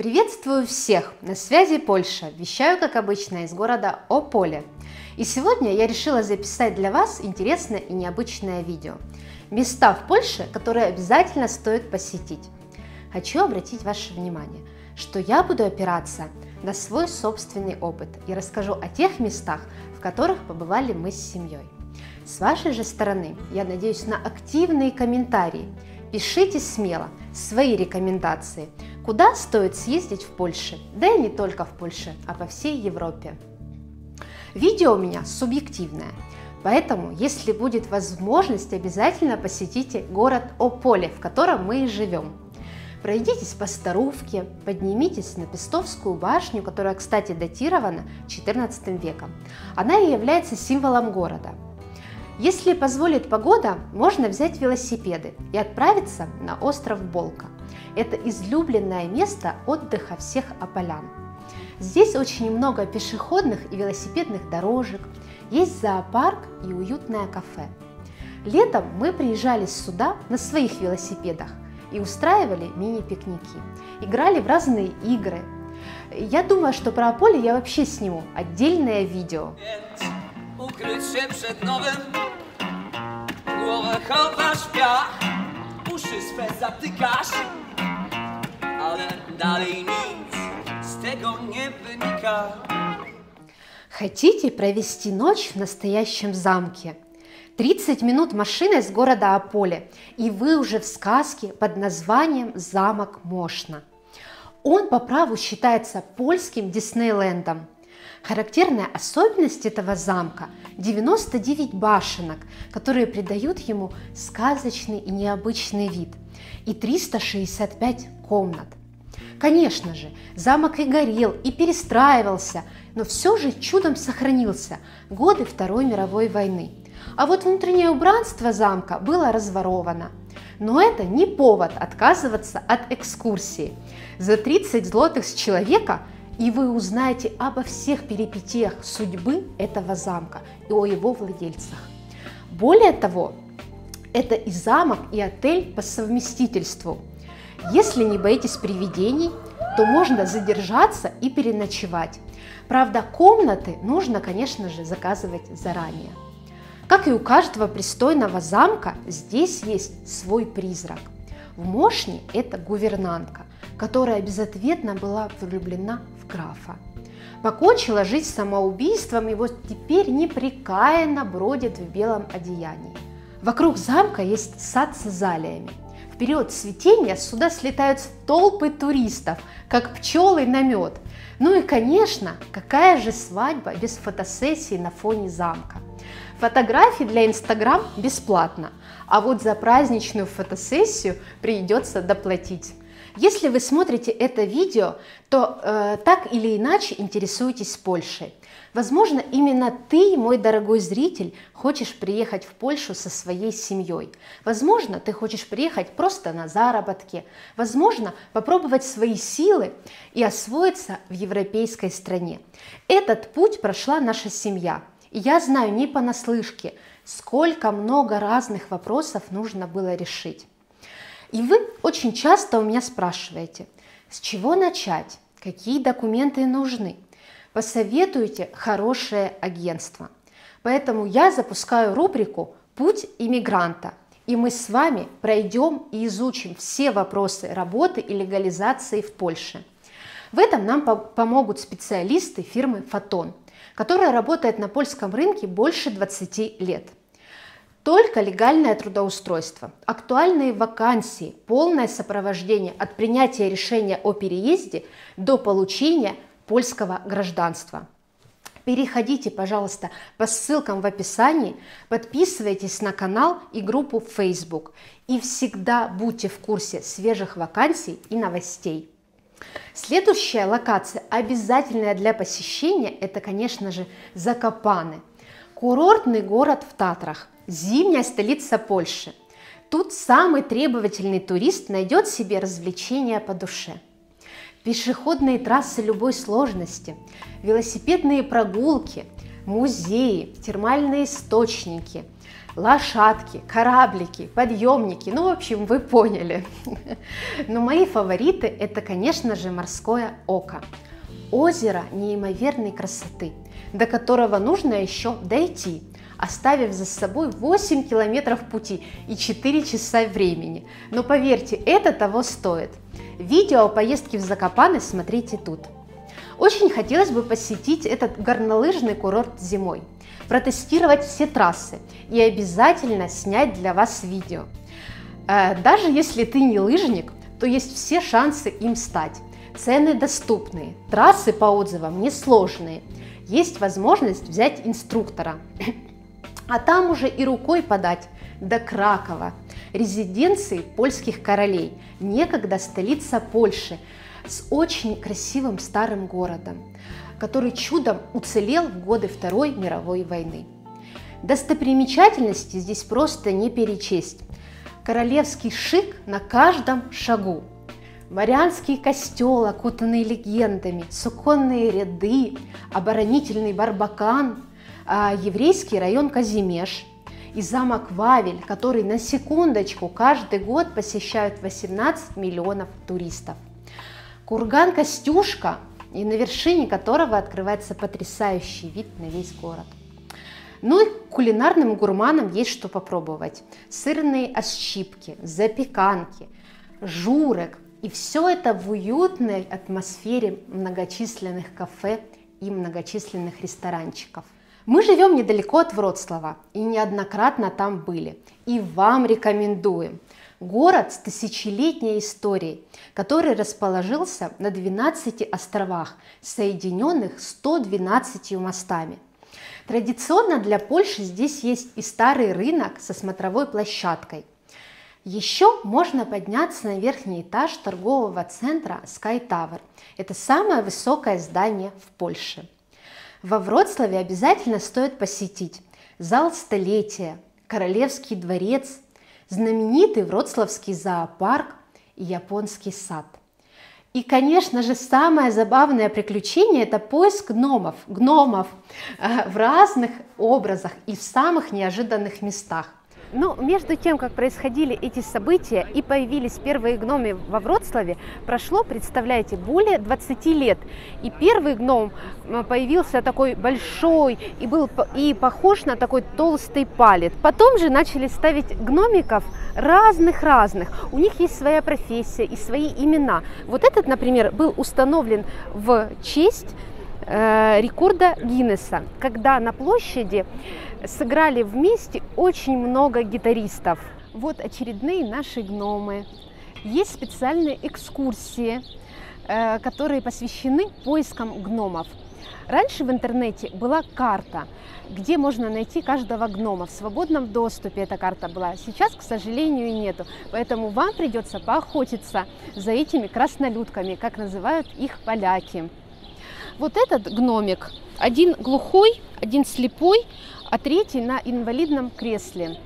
Приветствую всех! На связи Польша. Вещаю, как обычно, из города Ополе. И сегодня я решила записать для вас интересное и необычное видео. Места в Польше, которые обязательно стоит посетить. Хочу обратить ваше внимание, что я буду опираться на свой собственный опыт и расскажу о тех местах, в которых побывали мы с семьей. С вашей же стороны я надеюсь на активные комментарии. Пишите смело свои рекомендации, куда стоит съездить в Польше, да и не только в Польше, а по всей Европе. Видео у меня субъективное, поэтому, если будет возможность, обязательно посетите город Ополе, в котором мы и живем. Пройдитесь по Старувке, поднимитесь на Пестовскую башню, которая, кстати, датирована XIV веком. Она и является символом города. Если позволит погода, можно взять велосипеды и отправиться на остров Болка. Это излюбленное место отдыха всех ополян. Здесь очень много пешеходных и велосипедных дорожек, есть зоопарк и уютное кафе. Летом мы приезжали сюда на своих велосипедах и устраивали мини-пикники, играли в разные игры. Я думаю, что про Аполе я вообще сниму отдельное видео. Ukryć się przed nowym Głowę chowasz Ale dalej nic z tego nie wynika Хотите провести ночь в настоящем замке? 30 минут машиной с города Аполе, и вы уже в сказке под названием «Замок Мошна». Он по праву считается польским Диснейлендом. Характерная особенность этого замка – 99 башенок, которые придают ему сказочный и необычный вид, и 365 комнат. Конечно же, замок и горел, и перестраивался, но все же чудом сохранился годы Второй мировой войны. А вот внутреннее убранство замка было разворовано. Но это не повод отказываться от экскурсии. За 30 злотых с человека и вы узнаете обо всех перипетиях судьбы этого замка и о его владельцах. Более того, это и замок, и отель по совместительству. Если не боитесь привидений, то можно задержаться и переночевать. Правда, комнаты нужно, конечно же, заказывать заранее. Как и у каждого пристойного замка, здесь есть свой призрак. В Мошне это гувернантка, которая безответно была влюблена в графа. Покончила жизнь самоубийством и вот теперь непрекаянно бродит в белом одеянии. Вокруг замка есть сад с азалиями. Период цветения сюда слетают толпы туристов, как пчелы на мед. Ну и, конечно, какая же свадьба без фотосессии на фоне замка. Фотографии для Инстаграм бесплатно, а вот за праздничную фотосессию придется доплатить. Если вы смотрите это видео, то э, так или иначе интересуетесь Польшей. Возможно, именно ты, мой дорогой зритель, хочешь приехать в Польшу со своей семьей. Возможно, ты хочешь приехать просто на заработки. Возможно, попробовать свои силы и освоиться в европейской стране. Этот путь прошла наша семья. И я знаю не понаслышке, сколько много разных вопросов нужно было решить. И вы очень часто у меня спрашиваете, с чего начать, какие документы нужны. Посоветуйте хорошее агентство. Поэтому я запускаю рубрику «Путь иммигранта», и мы с вами пройдем и изучим все вопросы работы и легализации в Польше. В этом нам помогут специалисты фирмы «Фотон», которая работает на польском рынке больше 20 лет – только легальное трудоустройство, актуальные вакансии, полное сопровождение от принятия решения о переезде до получения польского гражданства. Переходите, пожалуйста, по ссылкам в описании, подписывайтесь на канал и группу в Facebook и всегда будьте в курсе свежих вакансий и новостей. Следующая локация, обязательная для посещения, это, конечно же, Закопаны. Курортный город в Татрах – Зимняя столица Польши. Тут самый требовательный турист найдет себе развлечения по душе. Пешеходные трассы любой сложности, велосипедные прогулки, музеи, термальные источники, лошадки, кораблики, подъемники, ну, в общем, вы поняли. Но мои фавориты – это, конечно же, морское око. Озеро неимоверной красоты, до которого нужно еще дойти, оставив за собой 8 километров пути и 4 часа времени. Но поверьте, это того стоит. Видео о поездке в Закопаны смотрите тут. Очень хотелось бы посетить этот горнолыжный курорт зимой, протестировать все трассы и обязательно снять для вас видео. Э, даже если ты не лыжник, то есть все шансы им стать. Цены доступные, трассы по отзывам несложные, есть возможность взять инструктора. А там уже и рукой подать до Кракова, резиденции польских королей, некогда столица Польши, с очень красивым старым городом, который чудом уцелел в годы Второй мировой войны. Достопримечательности здесь просто не перечесть. Королевский шик на каждом шагу. Марианский костел, окутанный легендами, суконные ряды, оборонительный барбакан, еврейский район Казимеш и замок Вавель, который на секундочку каждый год посещают 18 миллионов туристов. Курган Костюшка, и на вершине которого открывается потрясающий вид на весь город. Ну и кулинарным гурманам есть что попробовать. Сырные ощипки, запеканки, журек. И все это в уютной атмосфере многочисленных кафе и многочисленных ресторанчиков. Мы живем недалеко от Вроцлава и неоднократно там были. И вам рекомендуем. Город с тысячелетней историей, который расположился на 12 островах, соединенных 112 мостами. Традиционно для Польши здесь есть и старый рынок со смотровой площадкой. Еще можно подняться на верхний этаж торгового центра Sky Tower. Это самое высокое здание в Польше. Во Вроцлаве обязательно стоит посетить зал столетия, Королевский дворец – знаменитый Вроцлавский зоопарк и японский сад. И, конечно же, самое забавное приключение – это поиск гномов, гномов э, в разных образах и в самых неожиданных местах. Ну, между тем, как происходили эти события и появились первые гномы во Вроцлаве, прошло, представляете, более 20 лет. И первый гном появился такой большой и был и похож на такой толстый палец. Потом же начали ставить гномиков разных-разных. У них есть своя профессия и свои имена. Вот этот, например, был установлен в честь э, рекорда Гиннеса, когда на площади сыграли вместе очень много гитаристов. Вот очередные наши гномы. Есть специальные экскурсии, э, которые посвящены поискам гномов. Раньше в интернете была карта, где можно найти каждого гнома. В свободном доступе эта карта была. Сейчас, к сожалению, нету. Поэтому вам придется поохотиться за этими краснолюдками, как называют их поляки. Вот этот гномик, один глухой, один слепой, а третий на инвалидном кресле.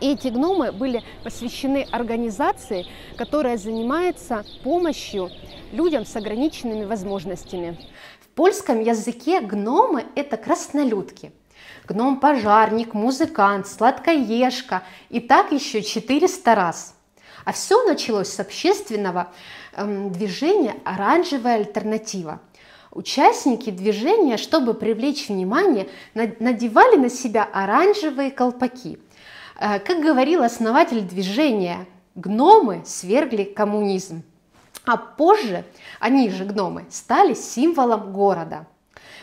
И эти гномы были посвящены организации, которая занимается помощью людям с ограниченными возможностями. В польском языке гномы – это краснолюдки. Гном-пожарник, музыкант, сладкоежка и так еще 400 раз. А все началось с общественного эм, движения «Оранжевая альтернатива», Участники движения, чтобы привлечь внимание, надевали на себя оранжевые колпаки. Э, как говорил основатель движения, гномы свергли коммунизм. А позже они же, гномы, стали символом города.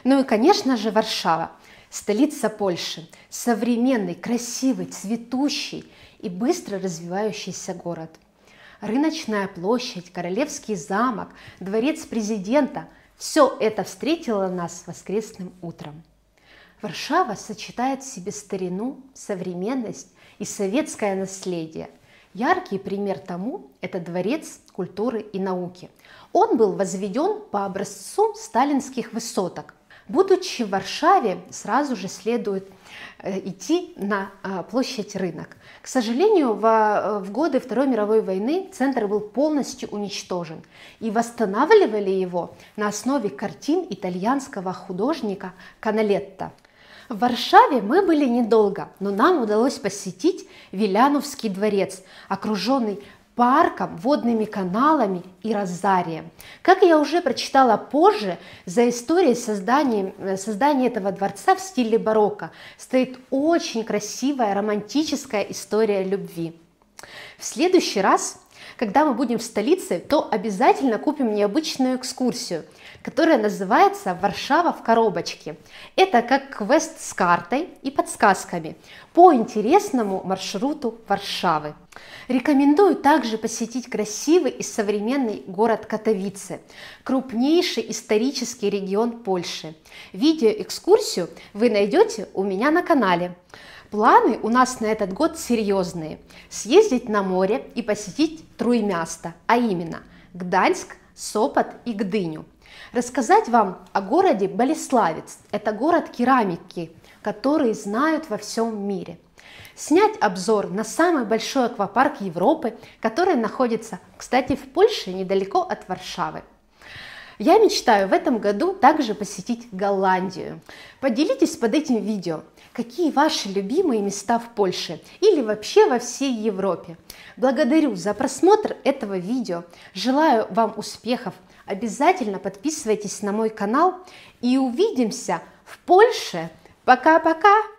Ну и, конечно же, Варшава, столица Польши, современный, красивый, цветущий и быстро развивающийся город. Рыночная площадь, Королевский замок, дворец президента – все это встретило нас воскресным утром. Варшава сочетает в себе старину, современность и советское наследие. Яркий пример тому – это Дворец культуры и науки. Он был возведен по образцу сталинских высоток. Будучи в Варшаве, сразу же следует Э, идти на а, площадь рынок. К сожалению, в, э, в годы Второй мировой войны центр был полностью уничтожен и восстанавливали его на основе картин итальянского художника Каналетта. В Варшаве мы были недолго, но нам удалось посетить Виляновский дворец, окруженный парком, водными каналами и розарием. Как я уже прочитала позже, за историей создания, э, создания этого дворца в стиле барокко стоит очень красивая романтическая история любви. В следующий раз когда мы будем в столице, то обязательно купим необычную экскурсию, которая называется «Варшава в коробочке». Это как квест с картой и подсказками по интересному маршруту Варшавы. Рекомендую также посетить красивый и современный город Катовице, крупнейший исторический регион Польши. Видеоэкскурсию вы найдете у меня на канале. Планы у нас на этот год серьезные. Съездить на море и посетить Труймясто, а именно Гданьск, Сопот и Гдыню. Рассказать вам о городе Болеславец. Это город керамики, который знают во всем мире. Снять обзор на самый большой аквапарк Европы, который находится, кстати, в Польше, недалеко от Варшавы. Я мечтаю в этом году также посетить Голландию. Поделитесь под этим видео, какие ваши любимые места в Польше или вообще во всей Европе. Благодарю за просмотр этого видео. Желаю вам успехов. Обязательно подписывайтесь на мой канал и увидимся в Польше. Пока-пока!